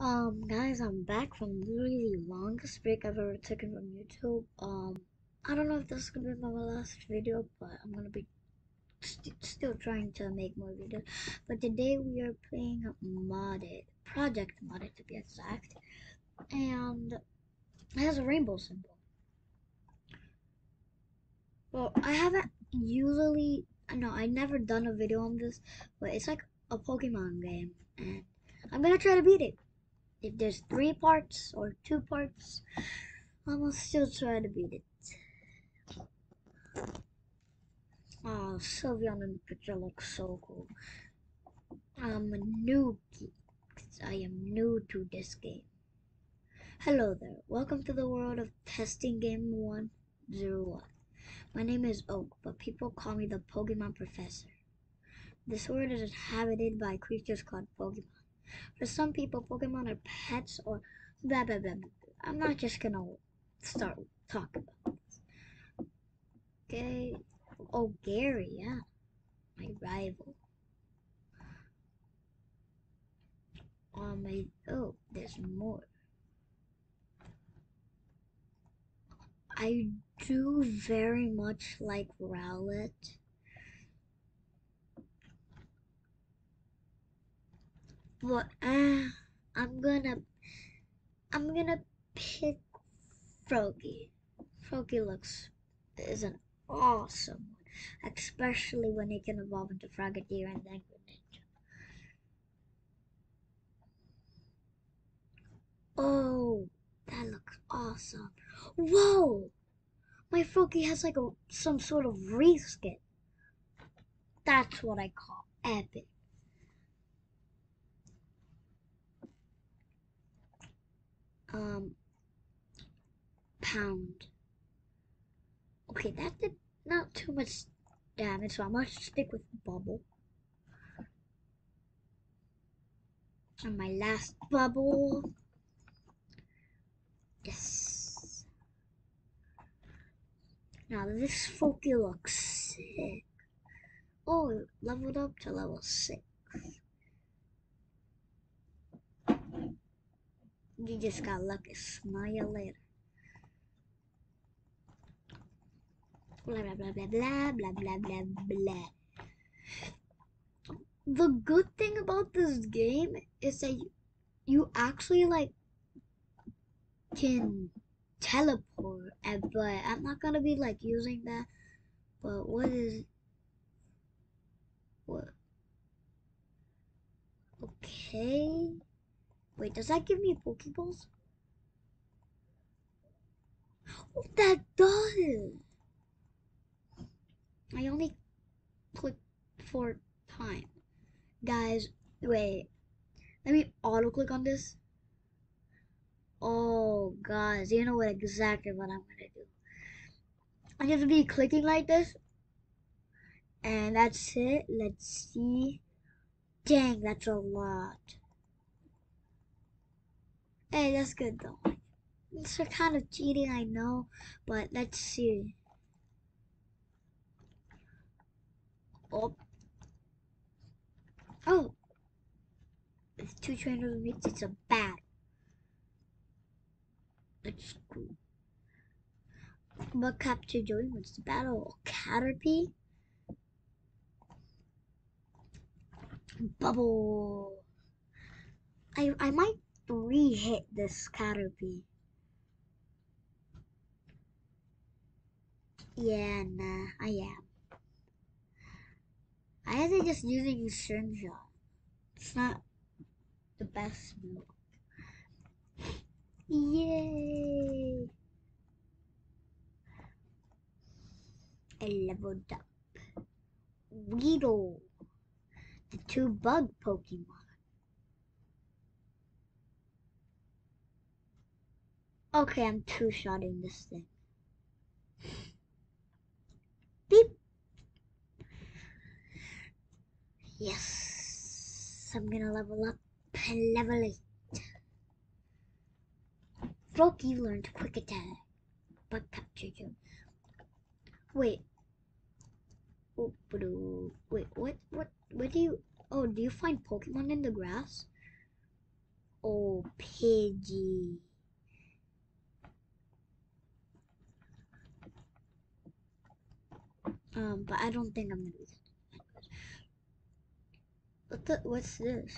Um, guys, I'm back from literally the longest break I've ever taken from YouTube. Um, I don't know if this is gonna be my last video, but I'm gonna be st still trying to make more videos. But today we are playing modded, project modded to be exact, and it has a rainbow symbol. Well, I haven't usually, no, I never done a video on this, but it's like a Pokemon game, and I'm gonna try to beat it if there's three parts or two parts, I will still try to beat it. Oh, Sylveon the picture looks so cool. I'm a new. I am new to this game. Hello there. Welcome to the world of testing game 101. My name is Oak, but people call me the Pokemon Professor. This world is inhabited by creatures called Pokemon. For some people, Pokemon are pets or blah blah blah. blah. I'm not just gonna start talking about this. Okay. Oh, Gary, yeah, my rival. Oh my. Oh, there's more. I do very much like Rowlet. But uh, I'm gonna I'm gonna pick Froakie. Froakie looks is an awesome one, especially when it can evolve into Frogadier and then Greninja. Oh, that looks awesome! Whoa, my Froakie has like a some sort of wreath skin. That's what I call epic. Um, pound. Okay, that did not too much damage, so I'm gonna stick with bubble. And my last bubble. Yes. Now this Froakie looks sick. Oh, leveled up to level 6. You just got lucky. Smile later. Blah blah blah blah blah blah blah blah blah. The good thing about this game is that you, you actually like can teleport, but I'm not gonna be like using that. But what is what? Okay. Wait, does that give me Pokeballs? Oh, that does! I only click four times. Guys, wait. Let me auto click on this. Oh, guys, you know what exactly what I'm gonna do. I'm gonna be clicking like this. And that's it. Let's see. Dang, that's a lot. Hey, that's good though. It's a kind of cheating, I know, but let's see. Oh. Oh. If two trainers meet, it's a battle. That's cool. What capture doing? What's the battle? Caterpie? Bubble. I I might re-hit this Caterpie. Yeah, nah, I am. I am just using Slingshot. It's not the best move. Yay! I leveled up. Weedle, the two bug Pokemon. Okay, I'm two-shotting this thing. Beep. Yes. I'm gonna level up and level 8. Froakie learned quick attack. But captured you. Wait. Oh, wait, what, what, where do you, oh, do you find Pokemon in the grass? Oh, Pidgey. Um, but I don't think I'm gonna use it. What the, what's this?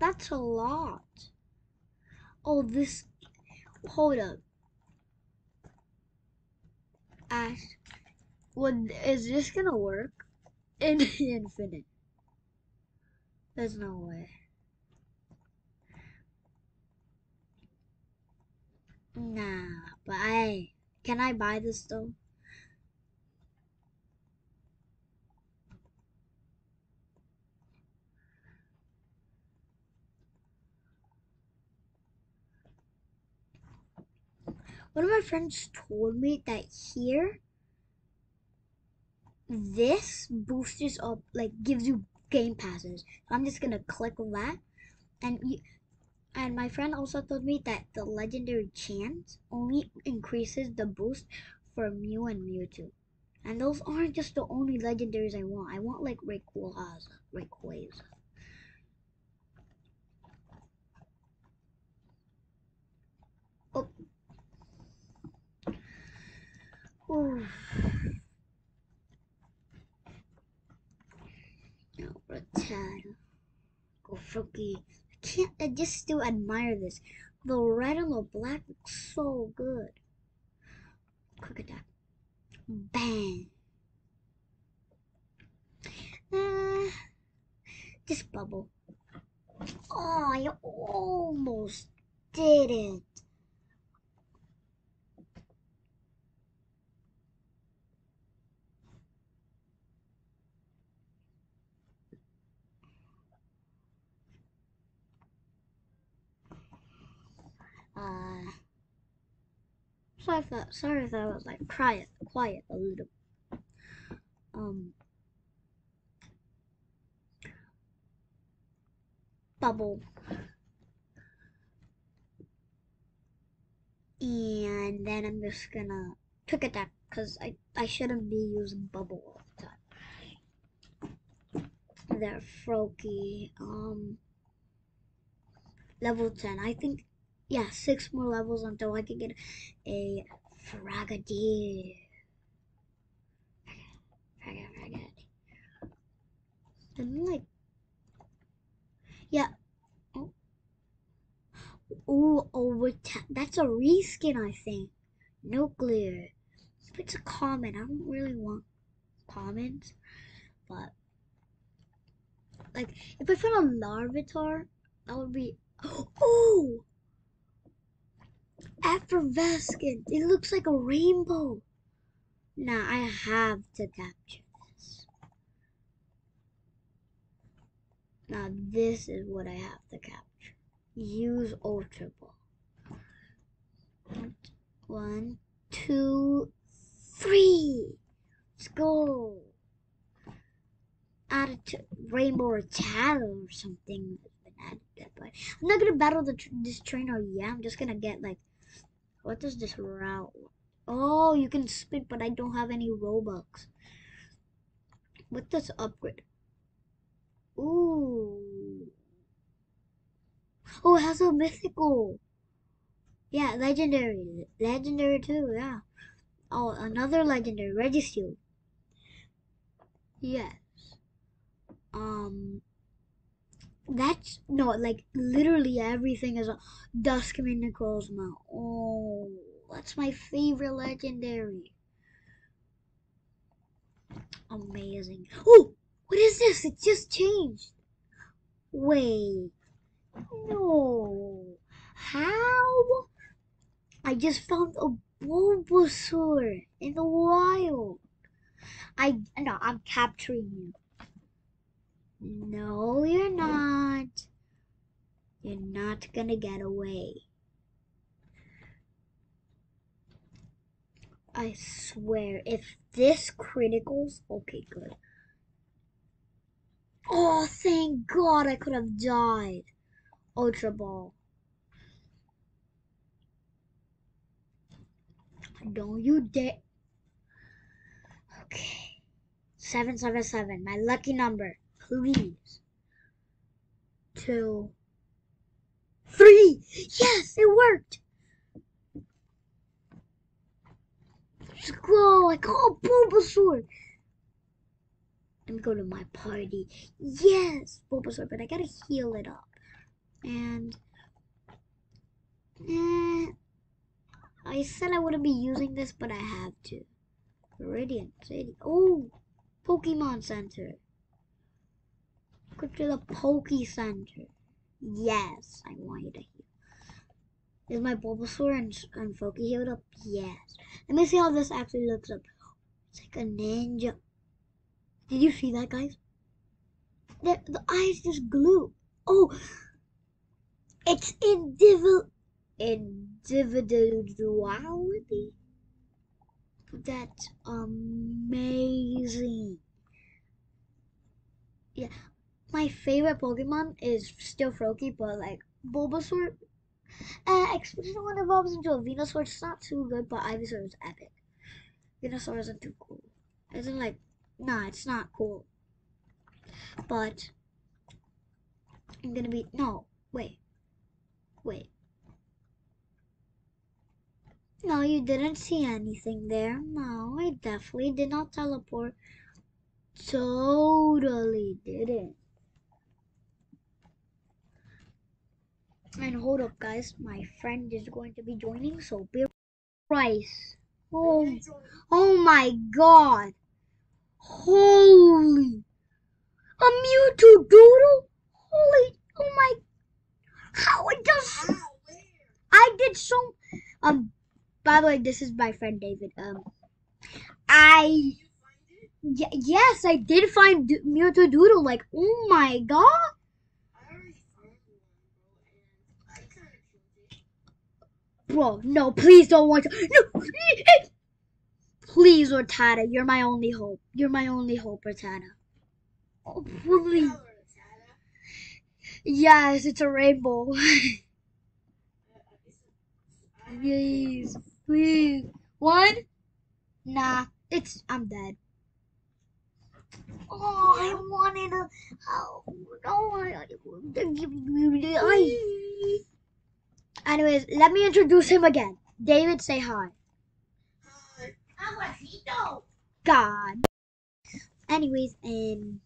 That's a lot. Oh, this, hold up. Ash, what, is this gonna work? In infinite. There's no way. Nah, but I can I buy this though? One of my friends told me that here this boosts up like gives you game passes. I'm just gonna click on that and you, and my friend also told me that the legendary chance only increases the boost for Mew and Mewtwo. And those aren't just the only legendaries I want. I want like Rayquaza, Rayquaza. Oh. Ooh. No, Rattata. Go Froakie can't I just still admire this. The red and the black looks so good. Quick attack. Bang. Uh, just bubble. Oh, I almost did it. Uh, sorry if that was like quiet, quiet a little. Um, bubble. And then I'm just gonna trick attack because I, I shouldn't be using bubble all the time. Froakie. Um, level 10. I think yeah, six more levels until I can get a Frogadier. Frag Fragadier. And like, yeah. Oh, over that's a reskin, I think. Nuclear. It's a common, I don't really want commons, but like if I found a Larvitar, that would be. Oh, effervescent. It looks like a rainbow. Now I have to capture this. Now this is what I have to capture. Use Ultra Ball. One, two, three. Let's go. Add to Rainbow or or something. I'm not gonna battle the, this trainer yet. I'm just gonna get like what is this route? Oh, you can spin, but I don't have any Robux. What does upgrade? Ooh. Oh, it has a mythical. Yeah, legendary. Legendary too, yeah. Oh, another legendary. Registeel. Yes. Um, that's no, like literally everything is a Dusk Mane Necrozma. Oh, that's my favorite legendary. Amazing. Oh, what is this? It just changed. Wait. No. How? I just found a Bulbasaur in the wild. I no, I'm capturing you. No, you're not. You're not gonna get away. I swear, if this criticals, okay, good. Oh, thank God I could have died. Ultra Ball. Don't you dare. Okay. 777, my lucky number. Please. Two, three. Yes, it worked. Let's. I call Bulbasaur. Let me go to my party. Yes, Bulbasaur, but I gotta heal it up. And eh, I said I wouldn't be using this, but I have to. Viridian City. Oh, Pokemon Center. Go to the Poke Center. Yes, I want you to heal. Is my Bulbasaur and, and Froakie healed up? Yes. Let me see how this actually looks up. It's like a ninja. Did you see that, guys? The, the eyes just glue. Oh, it's individual individuality. That's amazing. Yeah, my favorite Pokemon is still Froakie, but like Bulbasaur, uh, especially it evolves into a Venusaur, it's not too good, but Ivysaur is epic. Venusaur isn't too cool. Isn't like, nah, it's not cool. But I'm gonna be no, wait, wait. No, you didn't see anything there. No, I definitely did not teleport. Totally didn't. And hold up, guys. My friend is going to be joining, so be Rice. Oh, oh my god. Holy. A Mewtwo Doodle? Holy, oh my. How it does. I did so. Um, by the way, this is my friend David. Um, I. Y- yes, I did find Mewtwo Doodle. Like, oh my god. Bro, no, please don't watch. No! Please, Ortada, you're my only hope. You're my only hope, Ortada. Oh, please. Yes, it's a rainbow. please, please. One? Nah, it's, I'm dead. Oh, I wanted to. Oh, no, I. I Anyways, let me introduce him again. David, say hi. God. Anyways, and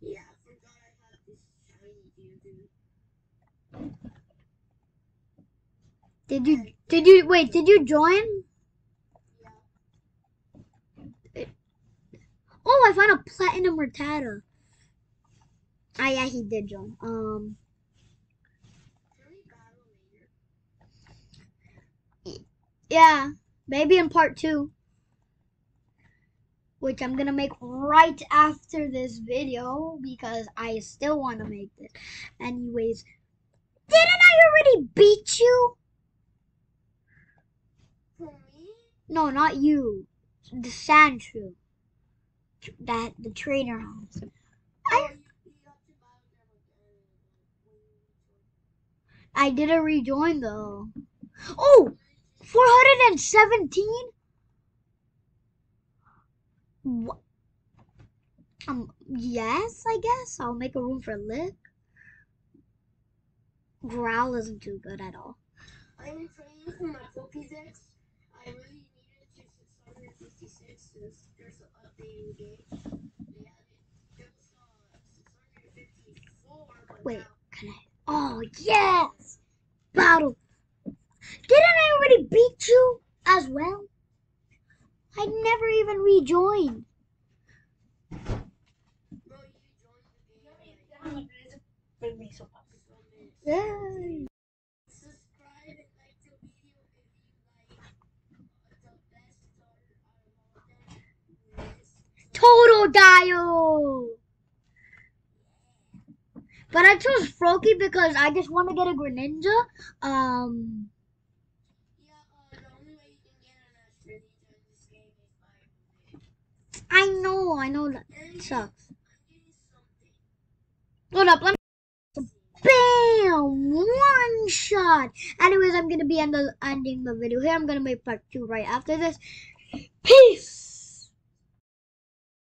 Yeah, I forgot I had this shiny dude. did you did you wait? Did you join? Yeah. Oh, I found a platinum Rattata. Ah, yeah, he did join. Um, Can we battle later? yeah, maybe in part two, which I'm gonna make right after this video because I still want to make this. Anyways, didn't I already beat you? No, not you. The Sandshrew. That the trainer has. Oh, Like, when you I didn't rejoin though. Oh, 417? Wha- Um, yes, I guess. I'll make a room for Lick. Growl isn't too good at all. I'm training for my Pokédex. I really needed to 656 since there's an game. Had it. It was uh, 654, but Wait. Can I? Yes! Battle. Didn't I already beat you as well? I never even rejoined. Yay. Subscribe and like the video if you like uh, the best starter out of all of them. Is Totodile! But I chose Froakie because I just want to get a Greninja. Um. I know, I know that sucks. Hold up, let me. Bam! One shot. Anyways, I'm gonna be end ending the video here. I'm gonna make part two right after this. Peace.